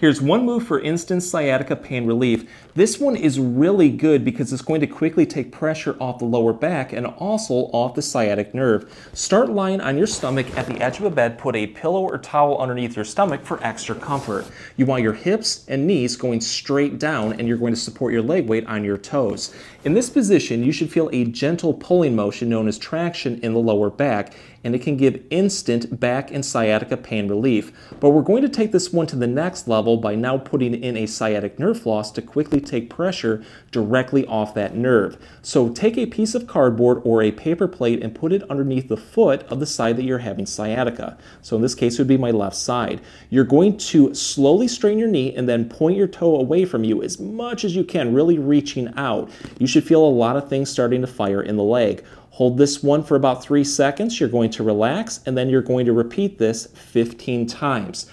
Here's one move for instant sciatica pain relief. This one is really good because it's going to quickly take pressure off the lower back and also off the sciatic nerve. Start lying on your stomach at the edge of a bed. Put a pillow or towel underneath your stomach for extra comfort. You want your hips and knees going straight down and you're going to support your leg weight on your toes. In this position, you should feel a gentle pulling motion known as traction in the lower back and it can give instant back and sciatica pain relief. But we're going to take this one to the next level by now putting in a sciatic nerve floss to quickly take pressure directly off that nerve. So take a piece of cardboard or a paper plate and put it underneath the foot of the side that you're having sciatica. So in this case, it would be my left side. You're going to slowly strain your knee and then point your toe away from you as much as you can, really reaching out. You should feel a lot of things starting to fire in the leg. Hold this one for about three seconds. You're going to relax, and then you're going to repeat this 15 times.